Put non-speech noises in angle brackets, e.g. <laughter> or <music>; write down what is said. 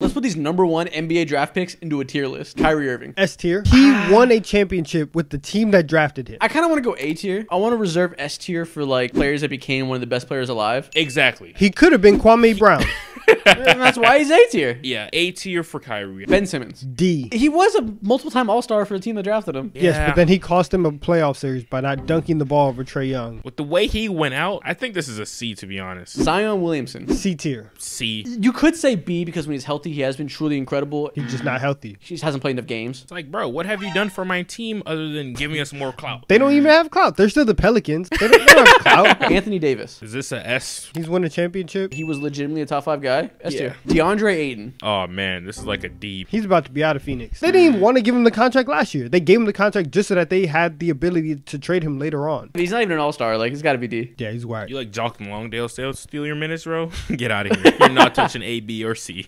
Let's put these number one NBA draft picks into a tier list. Kyrie Irving. S tier. He ah. won a championship with the team that drafted him. I kind of want to go A tier. I want to reserve S tier for like players that became one of the best players alive. Exactly. He could have been Kwame Brown. <laughs> and that's why he's A tier. <laughs> Yeah, A tier for Kyrie. Ben Simmons. D. He was a multiple time All Star for the team that drafted him. Yes, but then he cost him a playoff series by not dunking the ball over Trae Young. With the way he went out, I think this is a C to be honest. Zion Williamson. C tier. C. You could say B because when he's healthy, he has been truly incredible. He's just not healthy. He just hasn't played enough games. It's like, bro, what have you done for my team other than giving us more clout? They don't even have clout. They're still the Pelicans. They don't, they don't have <laughs> clout. Anthony Davis. Is this a S? He's won a championship. He was legitimately a top five guy. S Yeah. tier. DeAndre Ayton. Oh man, this is like a D. He's about to be out of Phoenix. They didn't even want to give him the contract last year. They gave him the contract just so that they had the ability to trade him later on. He's not even an All Star. Like he's got to be D. Yeah, he's whack. You like Jock and Landale still steal your minutes, bro? <laughs> Get out of here. You're not touching A, B, or C.